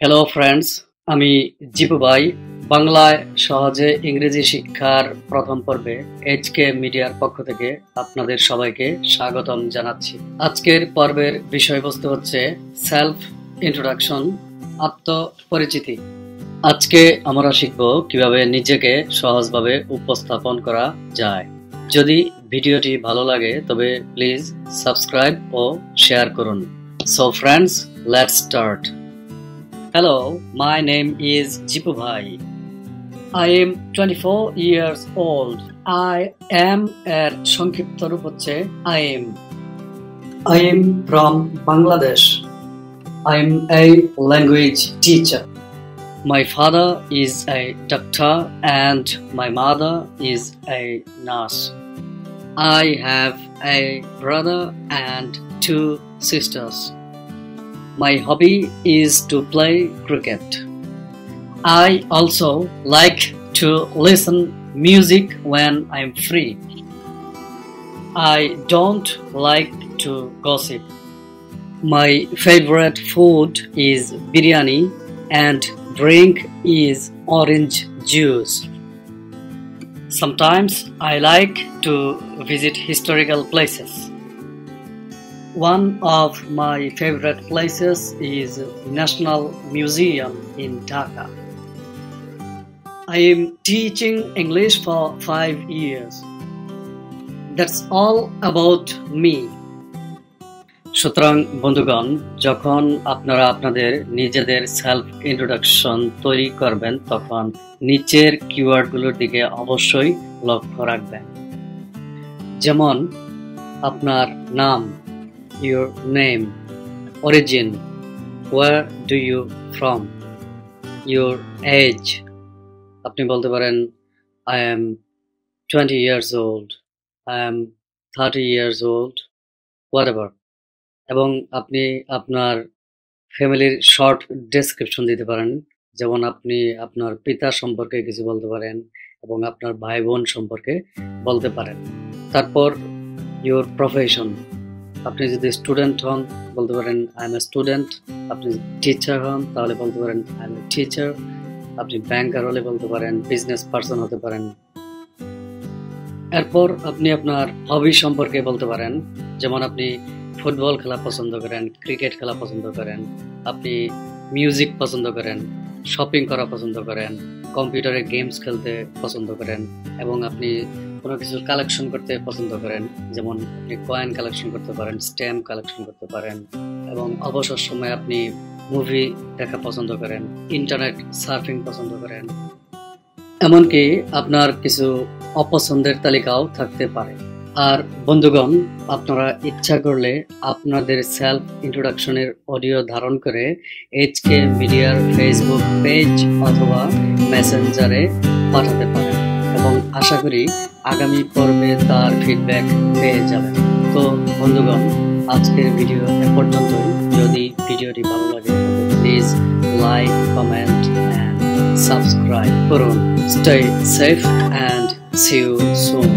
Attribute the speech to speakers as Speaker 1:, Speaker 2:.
Speaker 1: Hello friends আমি Zippo ভাই। বাংলায় সহজে ইংরেজি শিক্ষার প্রথম পর্বে এইচকে মিডিয়ার পক্ষ থেকে আপনাদের সবাইকে স্বাগতম জানাচ্ছি। আজকের পর্বের বিষয়বস্তু হচ্ছে সেলফ ইন্ট্রোডাকশন আত্মপরিচিতি। আজকে আমরা শিখব কীভাবে নিজেকে সহজভাবে উপস্থাপন করা যায়। যদি ভিডিওটি ভালো লাগে, তবে প্লিজ সাবস্ক্রাইব ও শেয়ার করুন। So friends let's start Hello, my name is Jipubhai. I am 24 years old. I am at Shankipta I am. I am from Bangladesh. I am a language teacher. My father is a doctor and my mother is a nurse. I have a brother and two sisters. My hobby is to play cricket. I also like to listen music when I'm free. I don't like to gossip. My favorite food is biryani and drink is orange juice. Sometimes I like to visit historical places. One of my favorite places is National Museum in Dhaka. I am teaching English for five years. That's all about me. সুতরাং বন্ধুগণ যখন আপনারা আপনাদের নিজেদের self introduction তৈরি করবেন তখন নিচের কিওয়ার্ডগুলোর দিকে অবশ্যই লক্ষ্য রাখবেন যেমন আপনার নাম your name, origin, where do you from, your age. আপনি বলতে পারেন I am 20 years old, I am 30 years old, whatever. এবং আপনি আপনার ফ্যামিলির শর্ট ডেসক্রিপশন দিতে পারেন যেমন আপনি আপনার পিতা সম্পর্কে কিছু বলতে পারেন এবং আপনার ভাই বোন সম্পর্কে বলতে পারেন তারপর ইউর প্রফেশন আপনি যদি স্টুডেন্ট হন, বলতে পারেন আই এম এ স্টুডেন্ট আপনি টিচার হন, তাহলে বলতে পারেন আই এম এ টিচার আপনি ব্যাংকার হলে বলতে পারেন বিজনেস পার্সন হতে পারেন। এরপর আপনি আপনার হবি সম্পর্কে বলতে পারেন, যেমন আপনি ফুটবল খেলা পছন্দ করেন ক্রিকেট খেলা পছন্দ করেন, আপনি মিউজিক পছন্দ করেন। শপিং করা পছন্দ করেন কম্পিউটারে গেমস খেলতে পছন্দ করেন, এবং আপনি কোনো কিছু কালেকশন করতে পছন্দ করেন, যেমন আপনি কয়েন কালেকশন করতে পারেন স্ট্যাম্প কালেকশন করতে পারেন, এবং অবসর সময় আপনি মুভি দেখা পছন্দ করেন ইন্টারনেট সার্ফিং পছন্দ করেন, এমনকি আপনার কিছু অপছন্দের তালিকাও থাকতে পারে। আর বন্ধুগণ, আপনারা ইচ্ছা করলে আপনাদের সেলফ ইন্ট্রোডাকশনের অডিও ধারণ করে এইচকে মিডিয়ার ফেসবুক পেজ অথবা মেসেঞ্জারে পাঠাতে পারেন এবং আশা করি আগামী পর্বে তার ফিডব্যাক পেয়ে যাবেন। তো বন্ধুগণ, আজকের ভিডিও এ পর্যন্তই। যদি ভিডিওটি ভালো লাগে please like comment and subscribe করুন। Stay safe and see you soon